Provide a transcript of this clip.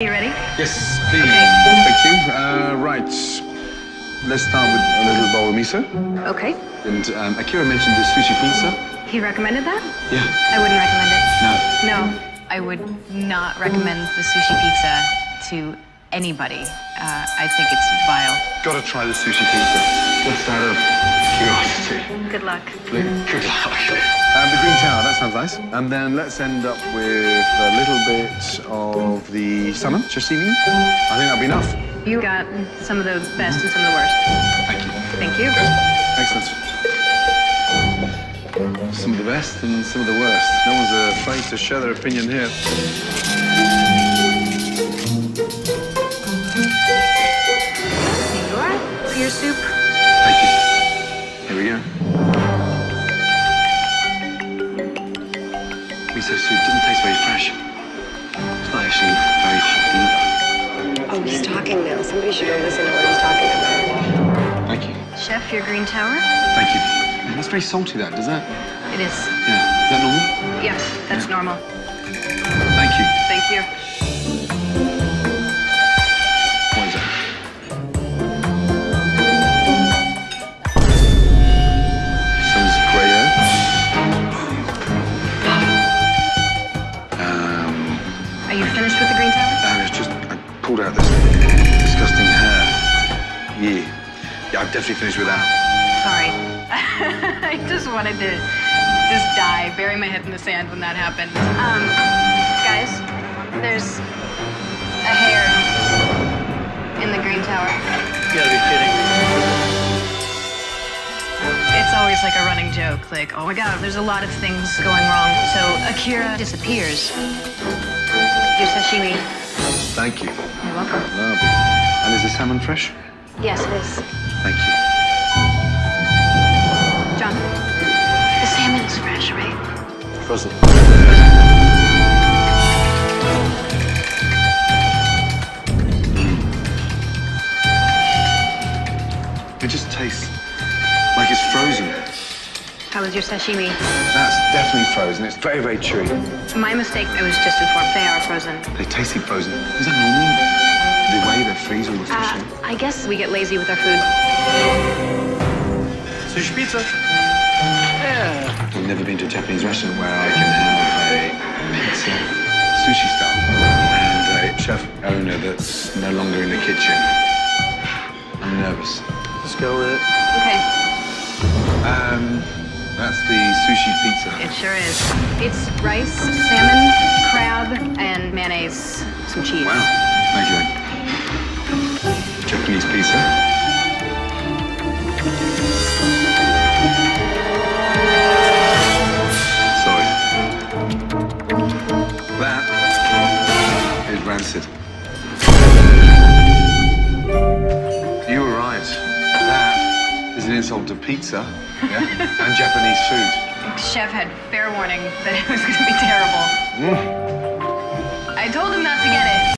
You ready? Yes, please. Okay. Thank you. Uh, right. Let's start with a little bowl of miso. Okay. And um, Akira mentioned the sushi pizza. He recommended that? Yeah. I wouldn't recommend it. No. No, I would not recommend the sushi pizza to anybody. Uh, I think it's vile. Gotta try the sushi pizza. Just out of curiosity. Good luck. Good luck. Um, the Green Tower, that sounds nice. And then let's end up with a little bit of the salmon, sashimi. I think that'll be enough. You got some of the best and some of the worst. Thank you. Thank you. Excellent. Some of the best and some of the worst. No one's afraid to share their opinion here. Miso soup didn't taste very fresh. It's not actually very hot either. Oh, he's talking now. Somebody should go listen to what he's talking about. Thank you. Chef, your green tower? Thank you. Man, that's very salty, that. Does that? It is. Yeah. Is that normal? Yeah, that's normal. Thank you. Thank you. Pulled out this disgusting hair. Yeah. Yeah, I've definitely finished with that. Sorry. I just wanted to just die, bury my head in the sand when that happened. Um, guys, there's a hair in the green tower. You gotta be kidding me. It's always like a running joke, like, oh my god, there's a lot of things going wrong. So Akira disappears. Your sashimi. Thank you. You're welcome. Lovely. And is the salmon fresh? Yes, it is. Thank you. John, the salmon is fresh, right? Frozen. Mm. It just tastes like it's frozen. How was your sashimi? That's definitely frozen. It's very, very chewy. My mistake, I was just informed. They are frozen. They tasted frozen. Is that normal? The way they freeze all the fish Uh, in? I guess we get lazy with our food. Sushi pizza? Yeah. I've never been to a Japanese restaurant where I can have a pizza sushi style and a chef owner that's no longer in the kitchen. I'm nervous. Let's go with it. Sushi pizza. it sure is. It's rice, salmon, crab, and mayonnaise, some cheese. Wow. You. Japanese pizza. Sorry. That is rancid. You were right. That is an insult to pizza yeah? and Japanese food. Chef had fair warning that it was going to be terrible. Hmm. I told him not to get it.